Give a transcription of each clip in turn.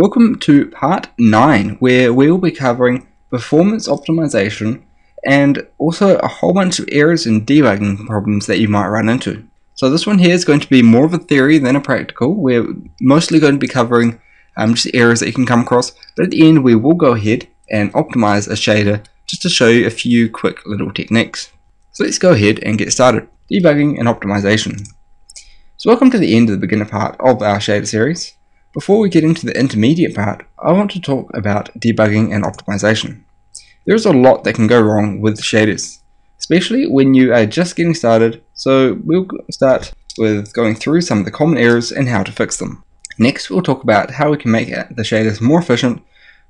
Welcome to part 9 where we will be covering performance optimization and also a whole bunch of errors and debugging problems that you might run into. So this one here is going to be more of a theory than a practical. We're mostly going to be covering um, just errors that you can come across, but at the end we will go ahead and optimize a shader just to show you a few quick little techniques. So let's go ahead and get started. Debugging and optimization. So welcome to the end of the beginner part of our shader series. Before we get into the intermediate part, I want to talk about debugging and optimization. There's a lot that can go wrong with shaders, especially when you are just getting started, so we'll start with going through some of the common errors and how to fix them. Next, we'll talk about how we can make the shaders more efficient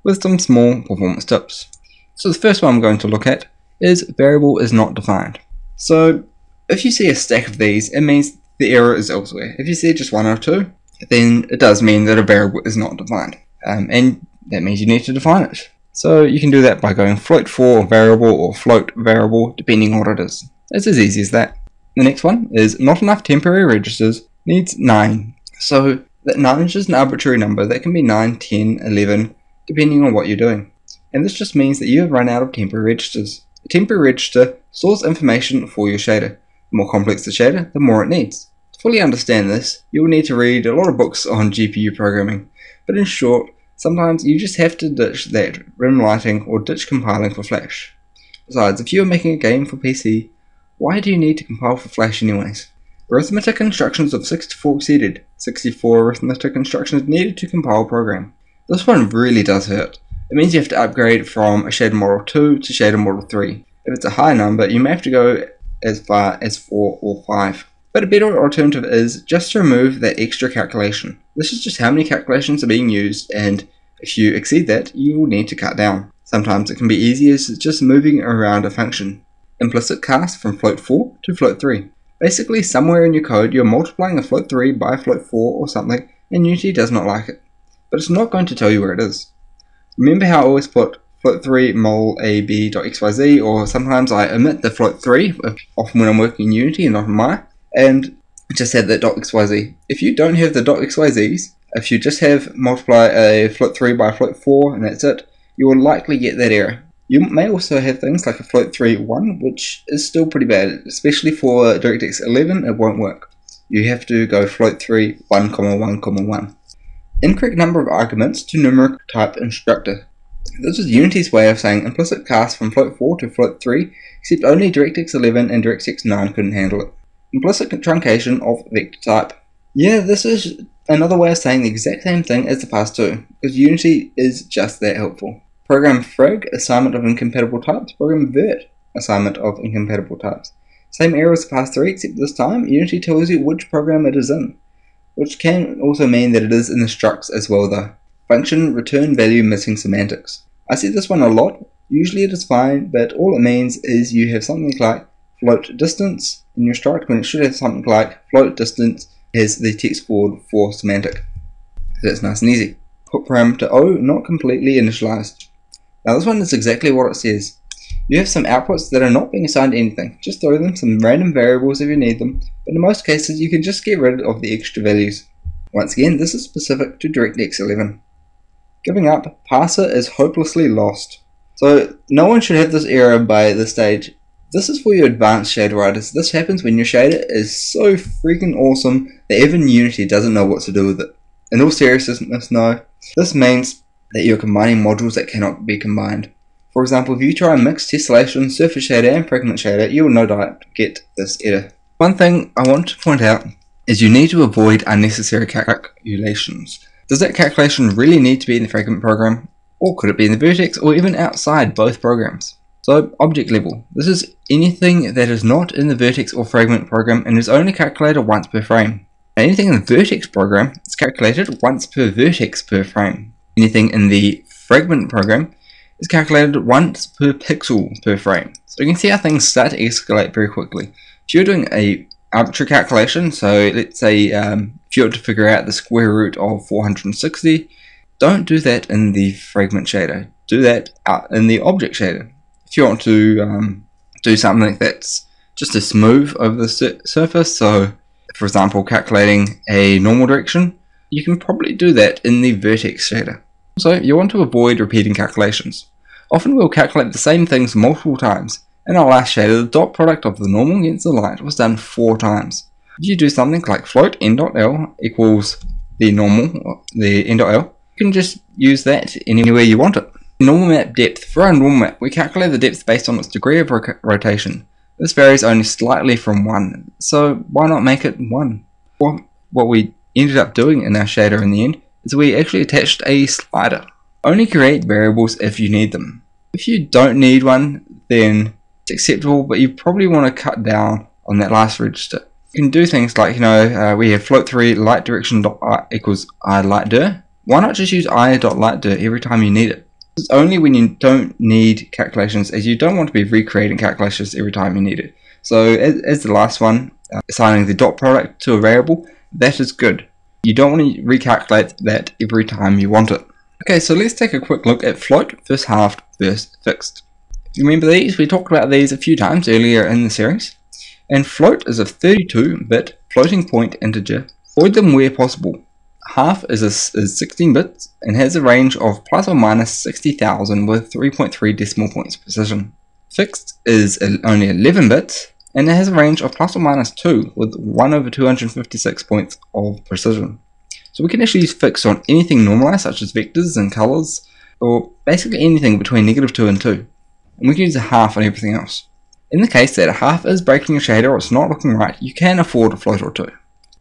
with some small performance tips. So the first one I'm going to look at is variable is not defined. So if you see a stack of these, it means the error is elsewhere. If you see just one or two, then it does mean that a variable is not defined. Um, and that means you need to define it. So you can do that by going float for variable or float variable, depending on what it is. It's as easy as that. The next one is not enough temporary registers needs 9. So that 9 is just an arbitrary number that can be 9, 10, 11, depending on what you're doing. And this just means that you have run out of temporary registers. A temporary register stores information for your shader. The more complex the shader, the more it needs. Fully understand this, you will need to read a lot of books on GPU programming, but in short, sometimes you just have to ditch that rim lighting or ditch compiling for Flash. Besides, if you are making a game for PC, why do you need to compile for Flash anyways? Arithmetic instructions of 64 exceeded, 64 arithmetic instructions needed to compile program. This one really does hurt. It means you have to upgrade from a shader model 2 to shader model 3. If it's a high number, you may have to go as far as 4 or 5. But a better alternative is just to remove that extra calculation. This is just how many calculations are being used and if you exceed that, you will need to cut down. Sometimes it can be easy as just moving around a function. Implicit cast from float 4 to float 3. Basically, somewhere in your code you're multiplying a float 3 by a float 4 or something, and Unity does not like it. But it's not going to tell you where it is. Remember how I always put float 3 mul a b dot xyz, or sometimes I omit the float 3, often when I'm working in Unity and not in Maya and just have that dot .xyz. If you don't have the dot .xyz's, if you just have multiply a float 3 by a float 4 and that's it, you will likely get that error. You may also have things like a float 3 1, which is still pretty bad, especially for DirectX 11, it won't work. You have to go float 3 1, comma 1, comma 1. Incorrect number of arguments to numeric type constructor. This is Unity's way of saying implicit cast from float 4 to float 3, except only DirectX 11 and DirectX 9 couldn't handle it implicit truncation of vector type. Yeah, this is another way of saying the exact same thing as the past two, because Unity is just that helpful. Program frag, assignment of incompatible types. Program vert, assignment of incompatible types. Same error as the past three, except this time Unity tells you which program it is in, which can also mean that it is in the structs as well though. Function return value missing semantics. I see this one a lot, usually it is fine, but all it means is you have something like float distance in your struct when it should have something like float distance is the text forward for semantic. So that's nice and easy. Put parameter O not completely initialized. Now this one is exactly what it says. You have some outputs that are not being assigned anything. Just throw them some random variables if you need them, but in most cases you can just get rid of the extra values. Once again, this is specific to DirectX 11. Giving up, parser is hopelessly lost. So no one should have this error by this stage this is for your advanced shader writers. This happens when your shader is so freaking awesome that even Unity doesn't know what to do with it. In all seriousness, no. This means that you're combining modules that cannot be combined. For example, if you try and mix tessellation, surface shader, and fragment shader, you will no doubt get this error. One thing I want to point out is you need to avoid unnecessary calculations. Does that calculation really need to be in the fragment program? Or could it be in the vertex, or even outside both programs? So object level. This is anything that is not in the vertex or fragment program and is only calculated once per frame. Anything in the vertex program is calculated once per vertex per frame. Anything in the fragment program is calculated once per pixel per frame. So you can see how things start to escalate very quickly. If you're doing a arbitrary calculation, so let's say um, if you have to figure out the square root of 460, don't do that in the fragment shader. Do that in the object shader if you want to um, do something that's just a smooth over the sur surface, so for example calculating a normal direction, you can probably do that in the vertex shader. So you want to avoid repeating calculations. Often we'll calculate the same things multiple times. In our last shader, the dot product of the normal against the light was done four times. If you do something like float n.l equals the normal, the n.l, you can just use that anywhere you want it. Normal map depth. For our normal map, we calculate the depth based on its degree of rotation. This varies only slightly from 1, so why not make it 1? Well, what we ended up doing in our shader in the end is we actually attached a slider. Only create variables if you need them. If you don't need one, then it's acceptable, but you probably want to cut down on that last register. You can do things like, you know, uh, we have float3 light direction dot equals i light dir. Why not just use i every time you need it? Only when you don't need calculations, as you don't want to be recreating calculations every time you need it. So, as, as the last one, uh, assigning the dot product to a variable, that is good. You don't want to recalculate that every time you want it. Okay, so let's take a quick look at float first halved versus fixed. Remember these? We talked about these a few times earlier in the series. And float is a 32-bit floating point integer. Avoid them where possible. Half is, a, is 16 bits and has a range of plus or minus 60,000 with 3.3 decimal points precision. Fixed is only 11 bits and it has a range of plus or minus 2 with 1 over 256 points of precision. So we can actually use fixed on anything normalized such as vectors and colors or basically anything between negative 2 and 2. And we can use a half on everything else. In the case that a half is breaking a shader or it's not looking right, you can afford a float or two.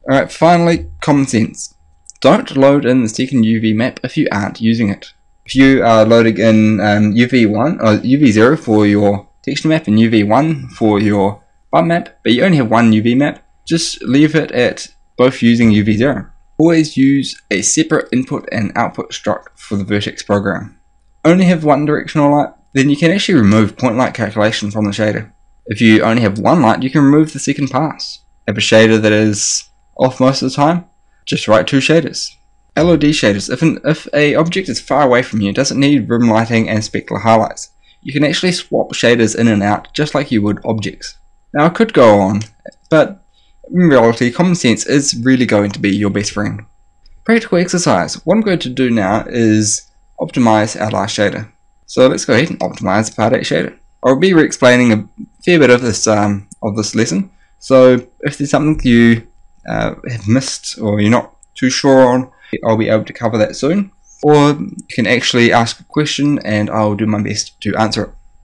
Alright, finally, common sense. Don't load in the second UV map if you aren't using it. If you are loading in um, UV1 or UV0 for your texture map and UV1 for your bump map, but you only have one UV map, just leave it at both using UV0. Always use a separate input and output struct for the vertex program. Only have one directional light, then you can actually remove point light calculation from the shader. If you only have one light, you can remove the second pass. Have a shader that is off most of the time, just write two shaders. LOD shaders. If an if a object is far away from you, it doesn't need rim lighting and specular highlights. You can actually swap shaders in and out just like you would objects. Now I could go on, but in reality, common sense is really going to be your best friend. Practical exercise. What I'm going to do now is optimize our last shader. So let's go ahead and optimize the part 8 shader. I'll be re-explaining a fair bit of this um, of this lesson. So if there's something you uh, have missed or you're not too sure on, I'll be able to cover that soon. Or you can actually ask a question and I'll do my best to answer it.